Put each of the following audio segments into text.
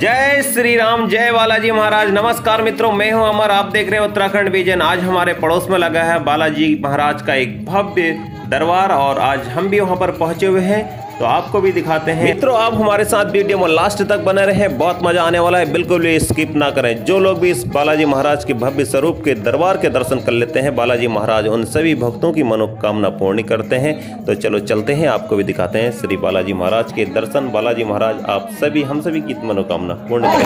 जय श्री राम, जय बालाजी महाराज। नमस्कार मित्रों, मैं हूँ अमर। आप देख रहे हैं उत्तराखंड विजन। आज हमारे पड़ोस में लगा है बालाजी महाराज का एक भव्य दरबार और आज हम भी वहाँ पर पहुँचे हुए हैं। तो आपको भी दिखाते हैं। मित्रों, आप हमारे साथ वीडियो में लास्ट तक बने रहे। बहुत मज़ा आने वाला है। बिल्कुल भी स्किप ना करें। जो लोग भी इस बालाजी महाराज के भव्य स्वरूप के दरबार के दर्शन कर लेते हैं, बालाजी महाराज उन सभी भक्तों की मनोकामना पूर्ण करते हैं। तो चलो चलते हैं। आपको भी दिखाते हैं श्री बालाजी महाराज के दर्शन। बालाजी महाराज, आप सभी, हम सभी की मनोकामना पूर्ण करें।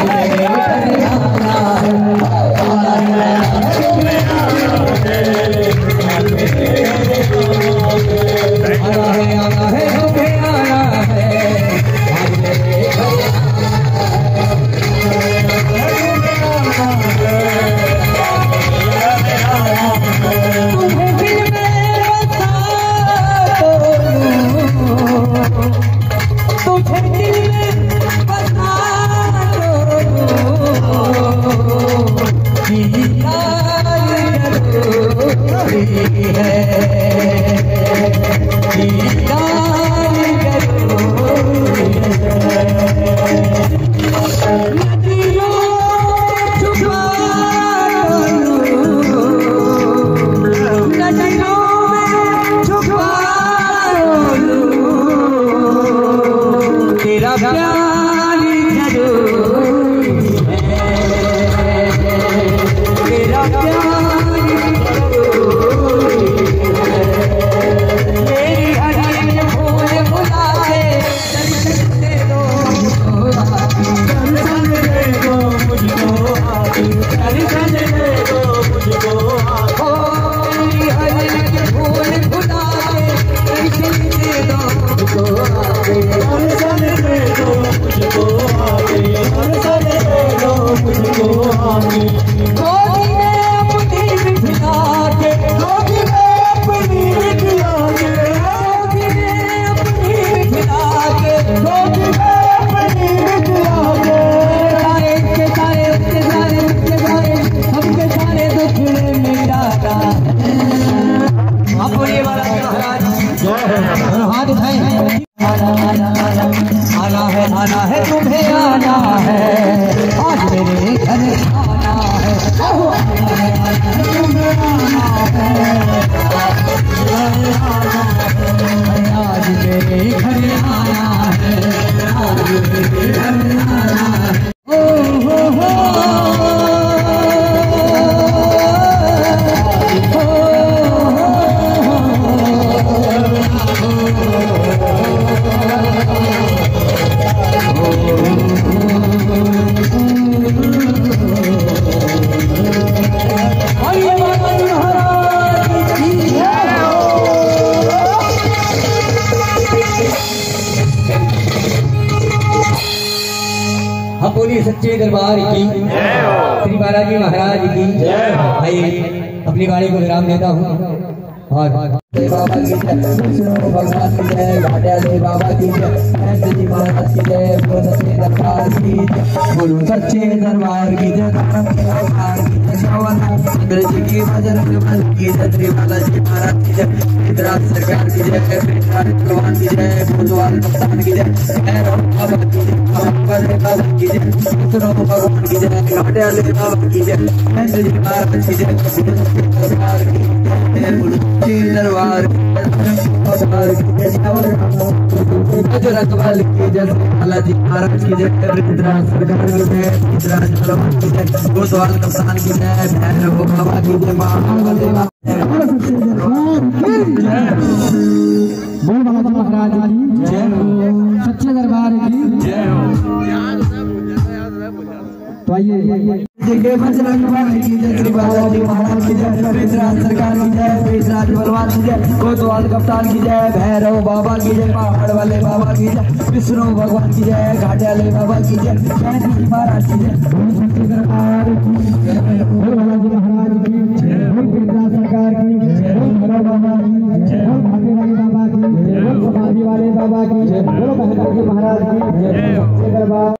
आज मेरे घर आना है। आज मेरे घर आना है। आज मेरे घर हम बोलिए सच्चे दरबार की। श्री बालाजी महाराज की। भाई अपनी वाणी को विराम देता हूँ। और बाबा की जय विष्णु भगवान की जय घाटिया देव बाबा की जय ऐसे जी महाराज की जय बोलो सच्चे दरबार की जय बोलो सच्चे दरबार की जय करम की जय श्रवण जी की भजन प्रबल की जय श्री बालाजी महाराज की जय गुजरात सरकार की जय भगवान की जय भोजवाल कप्तान की जय भैरव की जय बाबा की जय विष्णु भगवान की जय घाटिया देव बाबा की जय ऐसे जी महाराज की जय बोलो सच्चे दरबार की जय बोलो सच्चे जो रखवाल की जय बालाजी महाराज की जय रुद्राज सरकार की जय रुद्राज भगवान की जय गोस्वाल कप्तान की जय भैरव बाबा की जय महादेवा बोल बालाजी महाराज की जय सच्चे दरबार की जय हो तो आइए जय बजरंग बली की जय श्री बालाजी महाराज की जय पेशराज सरकार की जय पेशराज बलवान की जय कोतवाल कप्तान की जय भैरव बाबा की जय पहाड़ वाले बाबा की जय विष्णु भगवान की जय घाटे वाले बाबा की जय जय महाराज की जय सरकार की जय महाराज की जय।